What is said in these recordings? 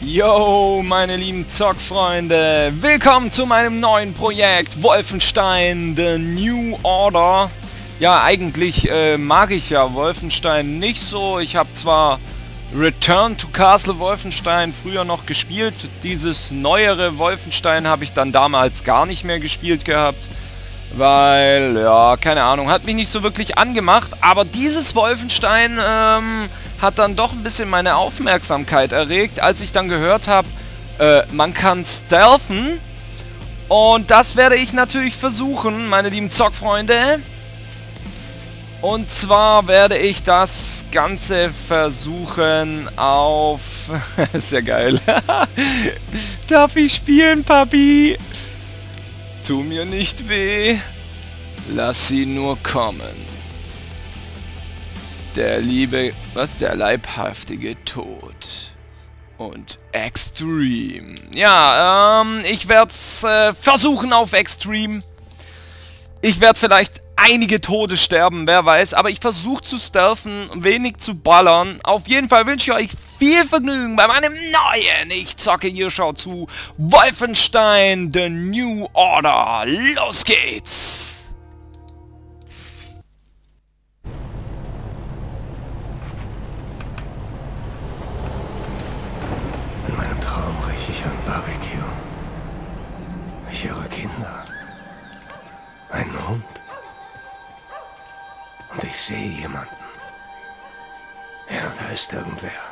Yo, meine lieben Zockfreunde, willkommen zu meinem neuen Projekt Wolfenstein The New Order. Ja, eigentlich äh, mag ich ja Wolfenstein nicht so. Ich habe zwar Return to Castle Wolfenstein früher noch gespielt. Dieses neuere Wolfenstein habe ich dann damals gar nicht mehr gespielt gehabt. Weil, ja, keine Ahnung, hat mich nicht so wirklich angemacht. Aber dieses Wolfenstein, ähm hat dann doch ein bisschen meine Aufmerksamkeit erregt, als ich dann gehört habe, äh, man kann stealthen. Und das werde ich natürlich versuchen, meine lieben Zockfreunde. Und zwar werde ich das Ganze versuchen auf... ist ja geil. Darf ich spielen, Papi? Tu mir nicht weh. Lass sie nur kommen. Der liebe, was der leibhaftige Tod. Und Extreme. Ja, ähm, ich werde es äh, versuchen auf Extreme. Ich werde vielleicht einige Tode sterben, wer weiß. Aber ich versuche zu stealthen, wenig zu ballern. Auf jeden Fall wünsche ich euch viel Vergnügen bei meinem neuen Ich zocke hier, schaut zu. Wolfenstein The New Order. Los geht's! Sehe jemanden. Ja, da ist irgendwer.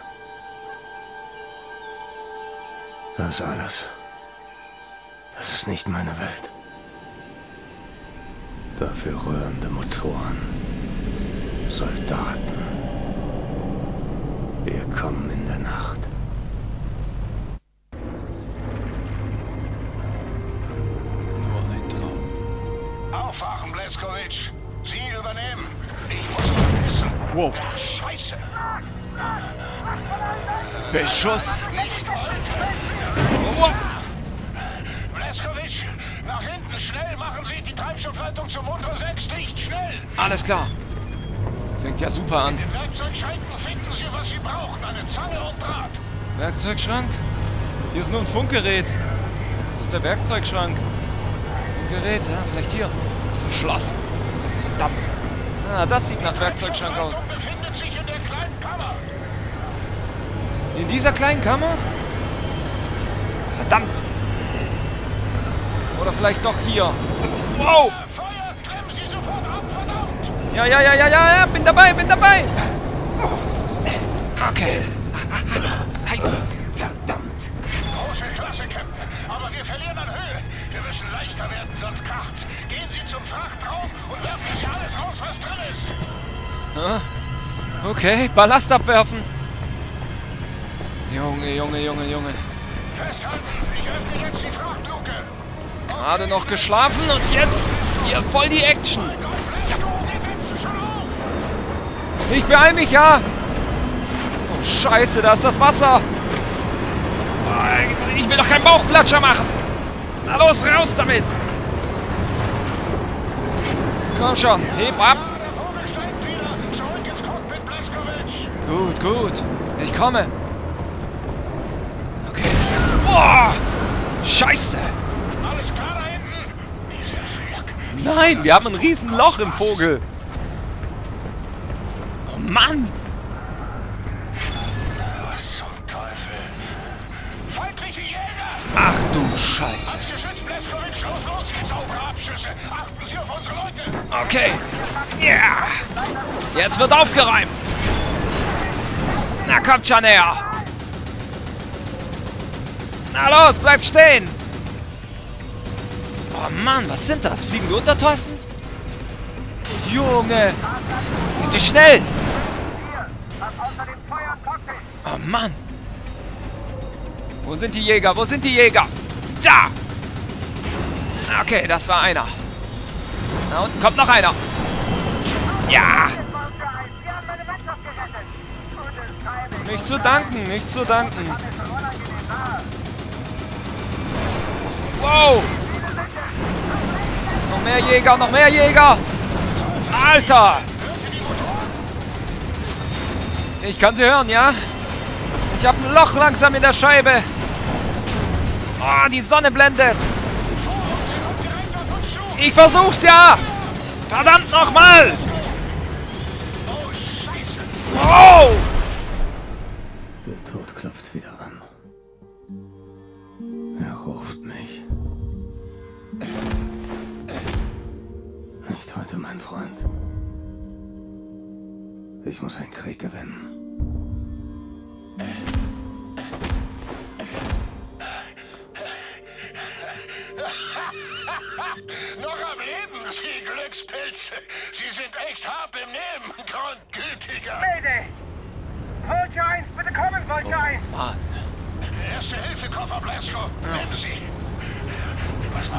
Das alles. Das ist nicht meine Welt. Dafür rührende Motoren. Soldaten. Wir kommen in der Nacht. Wow. Scheiße. Beschuss. Wow. Bleskovic, nach hinten, schnell machen Sie die Treibstoffleitung zum Motor 6 dicht, schnell. Alles klar. Fängt ja super an. In den Werkzeugschränken finden Sie, was Sie brauchen, eine Zange und Draht. Werkzeugschrank? Hier ist nur ein Funkgerät. Das ist der Werkzeugschrank. Funkgerät, ja, vielleicht hier. Verschlossen. Verdammt. Ah, das sieht nach Werkzeugschrank aus. In dieser kleinen Kammer? Verdammt! Oder vielleicht doch hier. Wow! Ja, ja, ja, ja, ja, ja, bin dabei, bin dabei! Okay. Okay, Ballast abwerfen. Junge, Junge, Junge, Junge. Gerade noch geschlafen und jetzt hier voll die Action. Ich beeil mich, ja! Oh, scheiße, da ist das Wasser! Ich will doch keinen Bauchplatscher machen! Na los, raus damit! Komm schon, heb ab! Gut, gut. Ich komme. Okay. Boah! Scheiße! Nein, wir haben ein riesen Loch im Vogel. Oh Mann! Ach du Scheiße. Okay. Ja. Yeah. Jetzt wird aufgeräumt. Na, kommt schon her. Na los, bleib stehen. Oh Mann, was sind das? Fliegende Untertassen? Junge. Sind die schnell? Oh Mann. Wo sind die Jäger? Wo sind die Jäger? Da! Okay, das war einer. Da unten kommt noch einer. Ja! Nicht zu danken, nicht zu danken. Wow! Noch mehr Jäger, noch mehr Jäger! Alter! Ich kann sie hören, ja? Ich habe ein Loch langsam in der Scheibe. Oh, die Sonne blendet. Ich versuch's ja. Verdammt nochmal. Oh! Mein Freund. Ich muss einen Krieg gewinnen. Noch am Leben, Sie Glückspilze. Sie sind echt hart im Nehmen, Grundgütiger. Mayday! Vulture 1, bitte kommen, Vulture 1! Mann. Erste Hilfe, Koffer Blasco. Wenden Sie.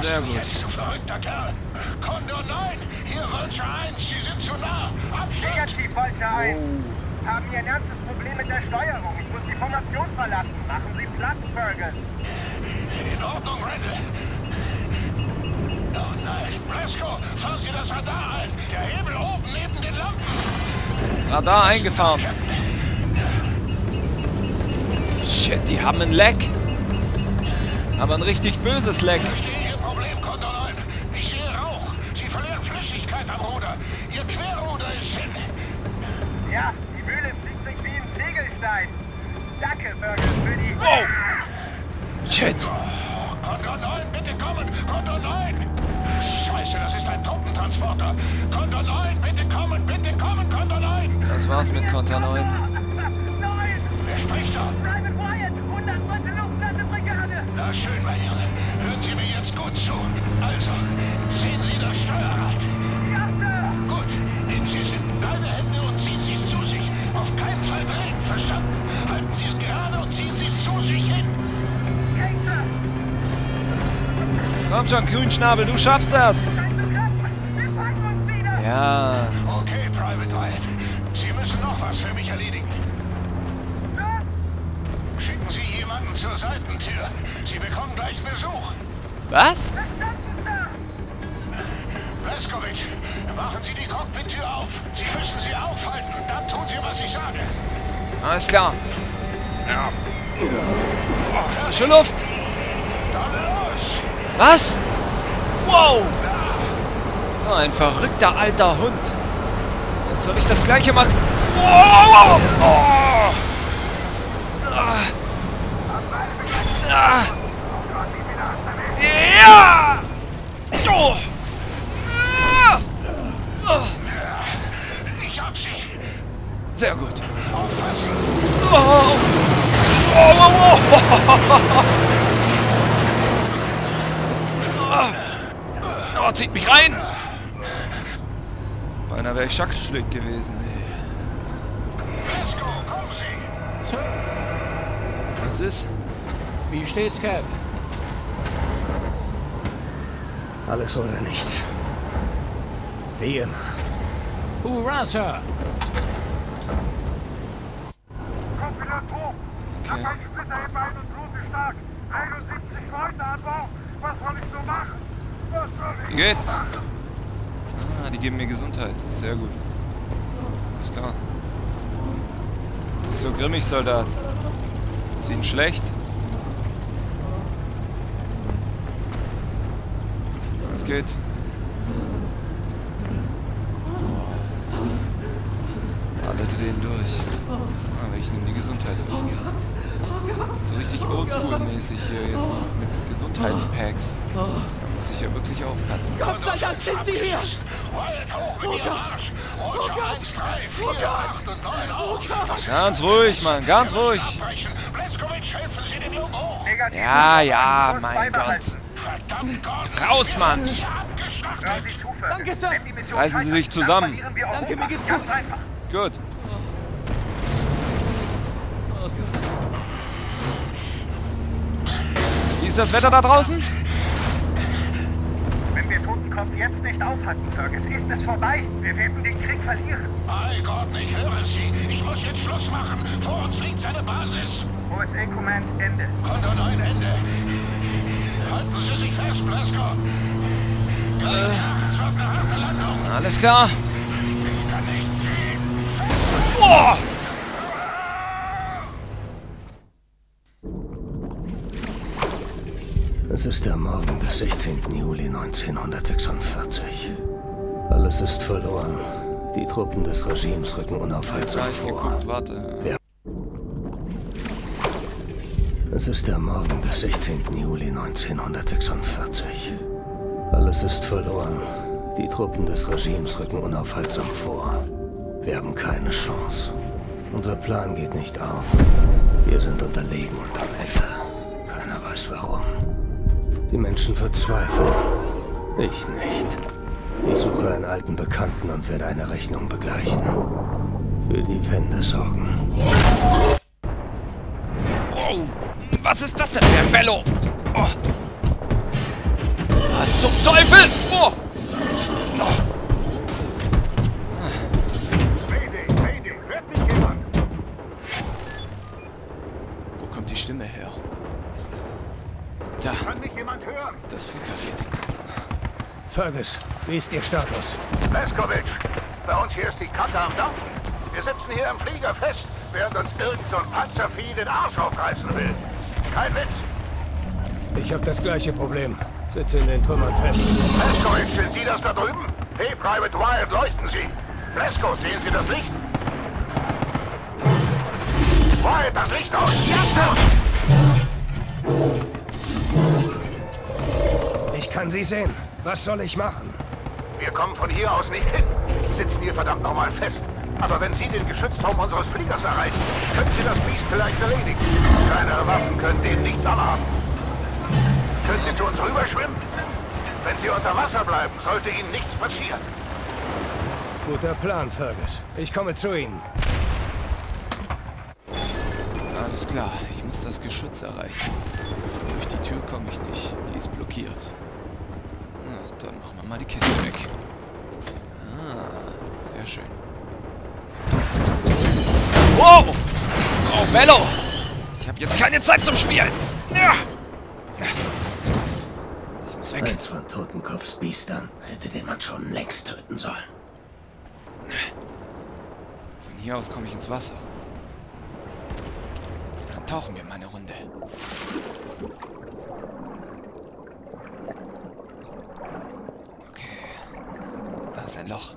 Sehr gut. Jetzt, du verrückter Kerl. Kondor 9, Vulture 1, Sie sind zu nah. Negativ, Vulture 1. Haben hier ein ernstes Problem mit der Steuerung. Ich muss die Formation verlassen. Machen Sie Platz, Fergus. In Ordnung, Randall. Oh nein, Blasco, fahren Sie das Radar ein. Der Hebel oben neben den Lampen. Radar eingefahren. Shit, die haben ein Leck. Aber ein richtig böses Leck. Querruder ist hin. Ja, die Mühle fliegt sich wie ein Ziegelstein. Danke, Fergus, für die... Oh! Shit. Kondor 9, bitte kommen! Kondor 9! Scheiße, das ist ein Truppentransporter! Kondor 9, bitte kommen! Bitte kommen, Kondor 9! Das war's mit Konter 9. Komm schon, Grünschnabel, du schaffst das. Ja. Okay, Private Wyatt. Sie müssen noch was für mich erledigen. Schicken Sie jemanden zur Seitentür. Sie bekommen gleich Besuch. Was? Leskovic, machen Sie die Cockpit-Tür auf. Sie müssen sie aufhalten. Dann tun Sie, was ich sage. Alles klar. Ja. Frische Luft. Was? Wow. So ein verrückter alter Hund. Jetzt soll ich das gleiche machen. Wow. Oh. Ah. Ah. Ja! Oh. Ah. Oh. Sehr gut. Oh. Oh, oh, oh. Zieht mich rein! Beinahe wäre ich Schackschlick gewesen. ey. Sir, Was ist? wie steht's, Cap? Alles oder nichts. Wie immer. Hurra, Sir! Okay. Hab ein Splitter im Bein und Blute stark! 71 Leute an Bord! Was soll ich so machen? Wie geht's? Ah, die geben mir Gesundheit. Sehr gut. Ist klar. So grimmig, Soldat. Ist Ihnen schlecht? Was geht? Alle drehen durch. Aber ich nehme die Gesundheit auf. So richtig oldschool-mäßig hier jetzt mit Gesundheitspacks. Muss ich ja wirklich aufpassen. Gott sei Dank sind Sie hier! Oh Ihrem Gott! Oh Gott! 1, 3, 4, Oh Gott! 8 und 9 Oh. Gott! Ganz ruhig, Mann, ganz ruhig. Ja, ja, mein. Gott. Raus, Mann! Danke, Sir. Reißen Sie sich zusammen. Danke, mir geht's gut. Gut. Wie ist das Wetter da draußen? Wir Totenkopf jetzt nicht aufhalten, Fergus, ist es vorbei. Wir werden den Krieg verlieren. Bei Gott, ich höre Sie. Ich muss jetzt Schluss machen. Vor uns liegt seine Basis. OSA Command, Ende. Konto 9 Ende. Halten Sie sich fest, Blasco. Es wird eine harte Landung. Alles klar. Ich kann nicht ziehen. Boah! Es ist der Morgen des 16. Juli 1946. Alles ist verloren. Die Truppen des Regimes rücken unaufhaltsam vor. geguckt. Es ist der Morgen des 16. Juli 1946. Alles ist verloren. Die Truppen des Regimes rücken unaufhaltsam vor. Wir haben keine Chance. Unser Plan geht nicht auf. Wir sind unterlegen und am Ende. Die Menschen verzweifeln. Ich nicht. Ich suche einen alten Bekannten und werde eine Rechnung begleichen. Für die Wende sorgen. Oh, was ist das denn für Bello? Oh. Was zum Teufel? Oh. Oh. Stimme her? Da, Hören? das Fluggerät. Fergus, wie ist Ihr Status? Leskovic, bei uns hier ist die Kacke am Dampfen. Wir sitzen hier im Flieger fest, während uns irgend so ein Panzervieh den Arsch aufreißen will. Kein Witz. Ich habe das gleiche Problem. Sitze in den Trümmern fest. Leskovic, sind Sie das da drüben? Hey, Private Wyatt, leuchten Sie. Lesko, sehen Sie das Licht? Wyatt, das Licht aus. Ja, Ich kann Sie sehen. Was soll ich machen? Wir kommen von hier aus nicht hin. Sitzen hier verdammt nochmal fest. Aber wenn Sie den Geschützturm unseres Fliegers erreichen, können Sie das Biest vielleicht erledigen. Kleinere Waffen können denen nichts anhaben. Können Sie zu uns rüberschwimmen? Wenn Sie unter Wasser bleiben, sollte Ihnen nichts passieren. Guter Plan, Fergus. Ich komme zu Ihnen. Alles klar, ich muss das Geschütz erreichen. Durch die Tür komme ich nicht, die ist blockiert. Wir mal die Kiste weg. Ah, sehr schön. Wow! Oh, Bello! Ich habe jetzt keine Zeit zum Spielen! Ja! Ich muss weg. Eins von Totenkopfs Biestern hätte den man schon längst töten sollen. Von hier aus komme ich ins Wasser. Dann tauchen wir mal eine Runde. Okay. Da ist ein Loch.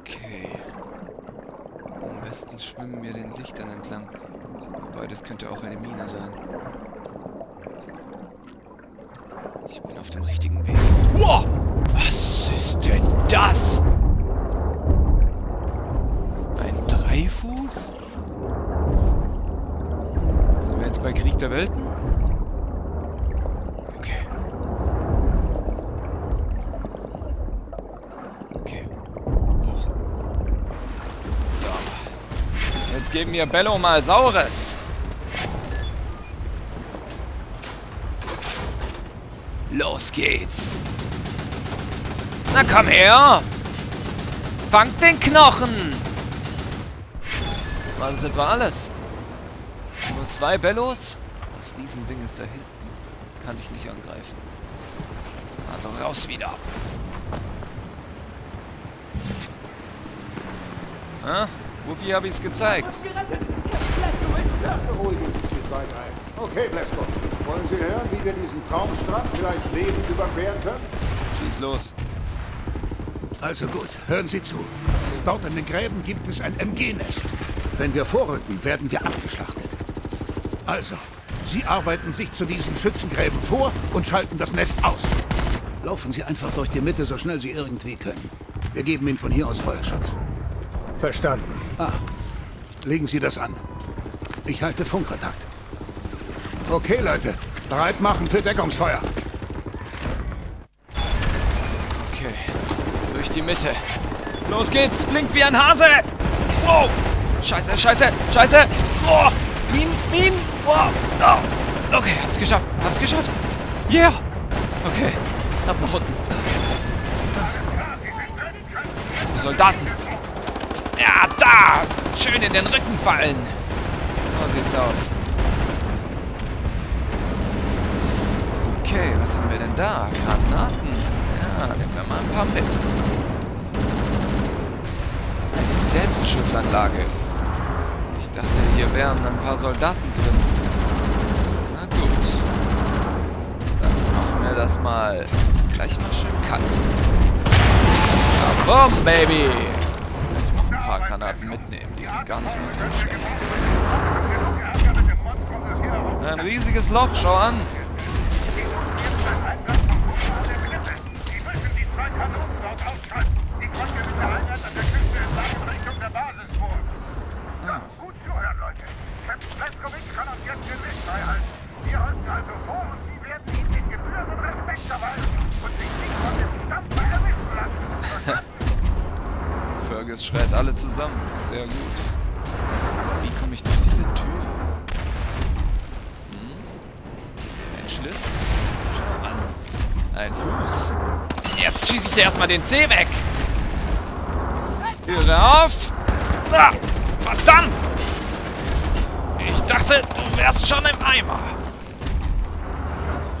Okay. Am besten schwimmen wir den Lichtern entlang. Wobei, das könnte auch eine Mine sein. Ich bin auf dem richtigen Weg. Wow! Was ist denn das? Ein Dreifuß? Sind wir jetzt bei Krieg der Welten? Okay. Okay. Hoch. So. Jetzt geben wir Bello mal Saures. Los geht's. Na komm her. Fangt den Knochen. War das etwa alles? Nur zwei Bellos? Das Riesending ist da hinten. Kann ich nicht angreifen. Also raus wieder. Ha? Wofür habe ich es gezeigt? Beruhigen Sie sich weiter ein. Okay, Blesko. Wollen Sie hören, wie wir diesen Traumstrand vielleicht lebend überqueren können? Schieß los. Also gut, hören Sie zu. Dort in den Gräben gibt es ein MG-Nest. Wenn wir vorrücken, werden wir abgeschlachtet. Also, Sie arbeiten sich zu diesen Schützengräben vor und schalten das Nest aus. Laufen Sie einfach durch die Mitte, so schnell Sie irgendwie können. Wir geben Ihnen von hier aus Feuerschutz. Verstanden. Ah, legen Sie das an. Ich halte Funkkontakt. Okay, Leute. Bereit machen für Deckungsfeuer. Okay. Durch die Mitte. Los geht's. Blinkt wie ein Hase. Wow. Scheiße, scheiße, scheiße. Oh. Min, Min. Oh. Oh. Okay, hab's geschafft. Hab's geschafft. Yeah. Okay. Ab nach unten. Soldaten. Da. Schön in den Rücken fallen. So sieht's aus. Okay, was haben wir denn da? Granaten. Ja, nehmen wir mal ein paar mit. Eine Selbstschussanlage. Nicht dachte, hier wären ein paar Soldaten drin. Na gut. Dann machen wir das mal gleich mal schön kalt. Boom, Baby! Granaten mitnehmen. Die sind gar nicht mal so schlecht. Ein riesiges Loch, schau an. Fergus schreit alle zusammen. Sehr gut. Wie komme ich durch diese Tür? Hm? Ein Schlitz? Schau an. Ein Fuß. Jetzt schieße ich dir erstmal den Zeh weg. Türe auf. Ah, verdammt! Ich dachte, du wärst schon im Eimer.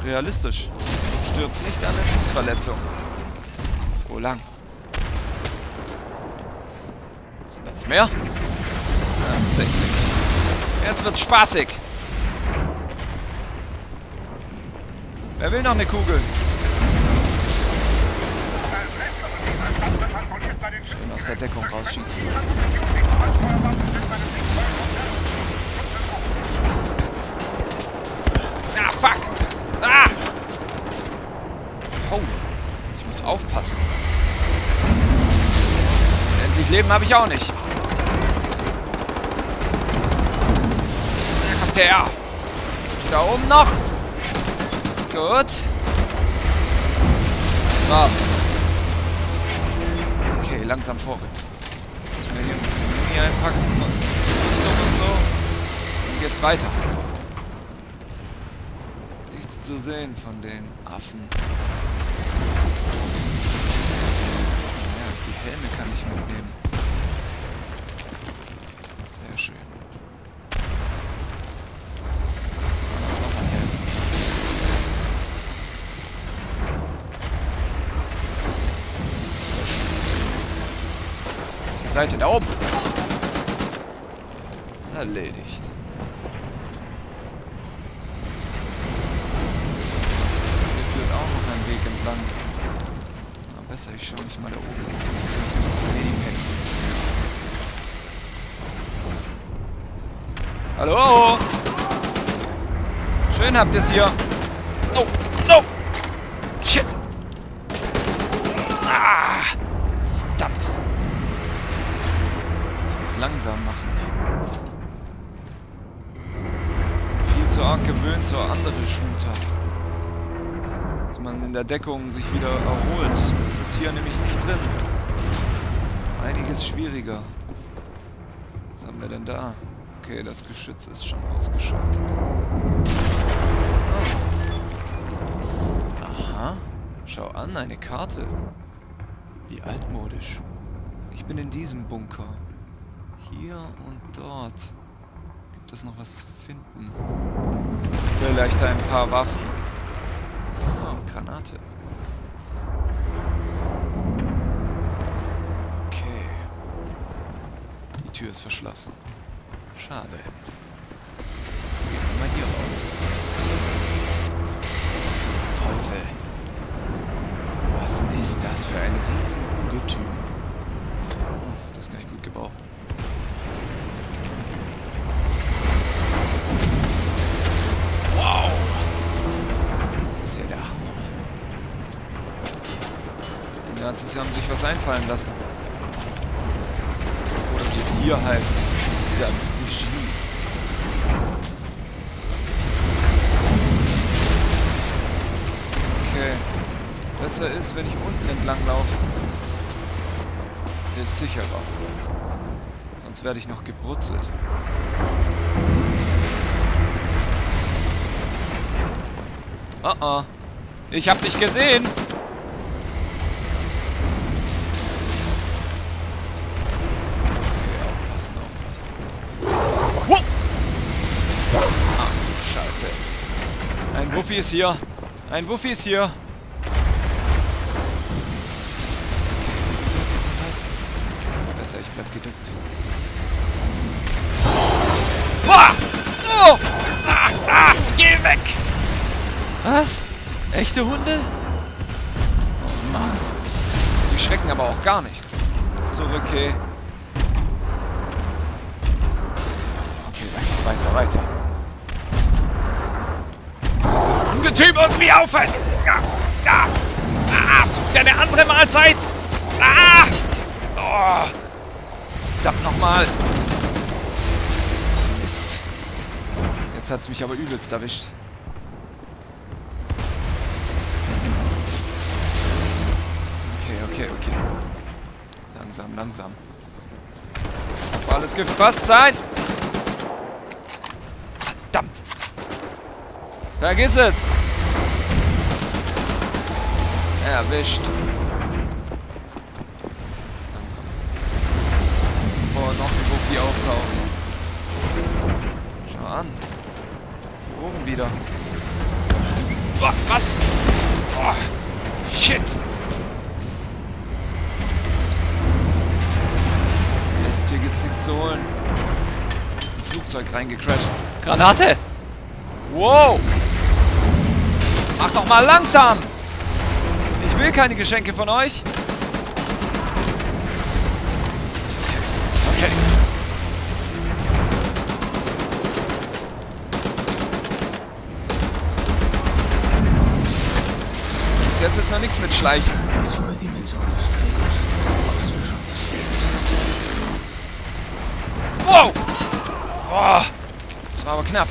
Realistisch. Stirbt nicht an der Schussverletzung. Wo lang? Sind da noch mehr? Tatsächlich. Jetzt wird's spaßig. Wer will noch eine Kugel? Schön aus der Deckung rausschießen. Ah, fuck! Ah! Oh, ich muss aufpassen. Endlich Leben habe ich auch nicht. Der her. Da oben noch. Gut. Das war's. Okay, langsam vorrücken. Ich mir hier ein bisschen Muni einpacken und ein bisschen Rüstung und so. Dann geht's weiter. Nichts zu sehen von den Affen. Ja, die Helme kann ich mitnehmen. Sehr schön. Seite? Da oben! Erledigt. Hier führt auch noch ein Weg entlang. Na, besser, ich schaue mich mal da oben. Hallo? Schön habt ihr es hier. No, Deckung sich wieder erholt. Das ist hier nämlich nicht drin. Einiges schwieriger. Was haben wir denn da? Okay, das Geschütz ist schon ausgeschaltet. Ah. Aha. Schau an, eine Karte. Wie altmodisch. Ich bin in diesem Bunker. Hier und dort. Gibt es noch was zu finden? Vielleicht ein paar Waffen. Oh, Granate. Okay. Die Tür ist verschlossen. Schade. Gehen mal hier raus. Was zum Teufel? Was ist das für ein Riesenungetüm? Oh, das kann ich gut gebrauchen. Die Nazis haben sich was einfallen lassen. Oder wie es hier heißt. Das Regime. Okay. Besser ist, wenn ich unten entlang laufe. Ist sicherer. Sonst werde ich noch gebrutzelt. Oh oh. Ich hab dich gesehen. Wuffi ist hier. Ein Wuffi ist hier. Gesundheit, Gesundheit. Besser, ich bleib geduckt. Oh! Ah, ah, geh weg! Was? Echte Hunde? Oh Mann. Die schrecken aber auch gar nichts. Zurück, hey. Okay, weiter, weiter. Ungetüm irgendwie aufhört! Ja, ja! Ah, sucht ja eine andere Mahlzeit! Ah! Oh! Verdammt nochmal! Mist. Jetzt hat's mich aber übelst erwischt. Okay, okay, okay. Langsam, langsam. Alles gefasst sein? Verdammt! Vergiss es! Erwischt. Bevor noch ein Wuppi auftaucht. Schau an. Hier oben wieder. Boah, was? Boah, shit! Mist, hier gibt's nichts zu holen. Hier ist ein Flugzeug reingecrashed. Granate! Wow! Mach doch mal langsam! Ich will keine Geschenke von euch. Okay. okay. Bis jetzt ist noch nichts mit Schleichen. Wow! Oh, das war aber knapp.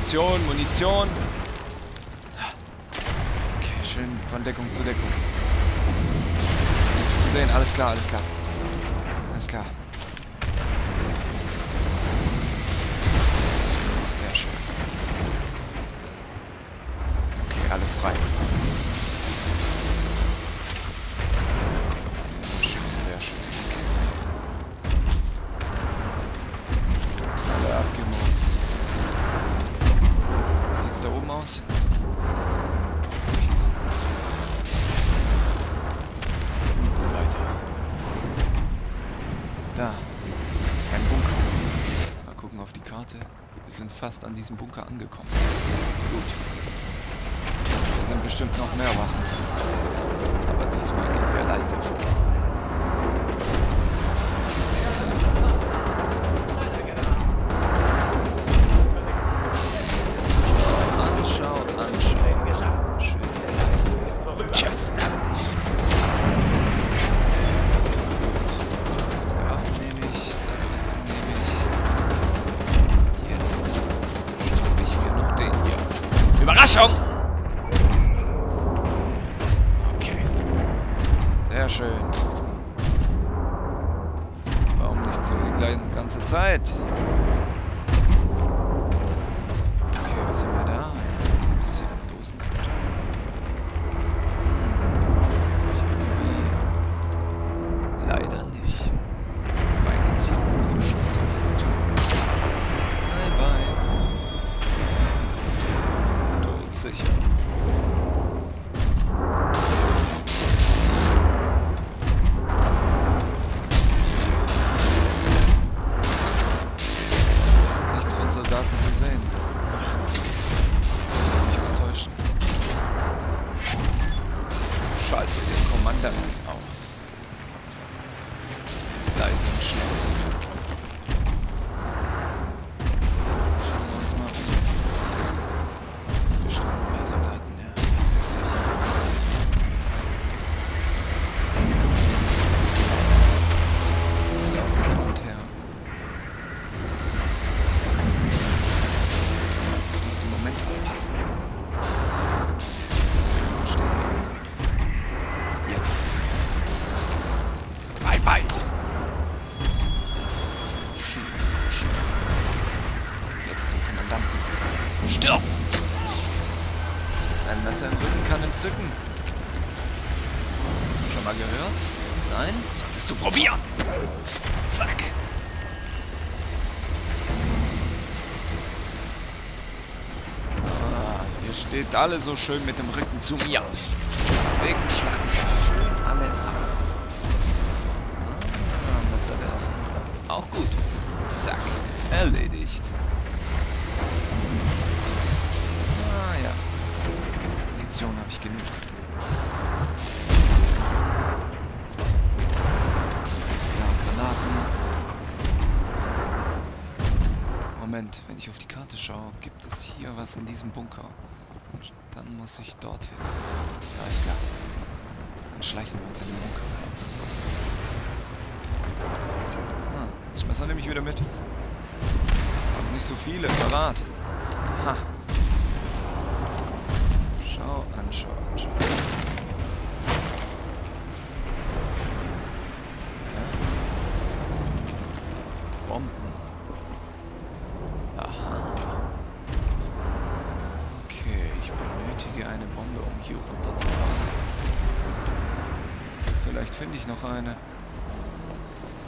Munition, Munition. Okay, schön von Deckung zu Deckung. Nichts zu sehen, alles klar, alles klar. Alles klar. Sehr schön. Okay, alles frei. Diesem Bunker angekommen. Gut. Hier sind bestimmt noch mehr Wachen. Aber diesmal gehen wir leise vor. Steht alle so schön mit dem Rücken zu mir. Deswegen schlachte ich schön alle ab. Ah, werfen. Auch gut. Zack. Erledigt. Munition habe ich genug. Moment, wenn ich auf die Karte schaue, gibt es hier was in diesem Bunker. Und dann muss ich dorthin. Ja, ist klar. Dann schleichen wir uns in den Bunker. Ah, das Messer nehme ich wieder mit. Hab nicht so viele, parat. Ha.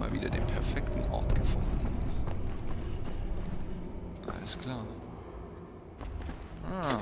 mal wieder den perfekten Ort gefunden. Alles klar. Ah.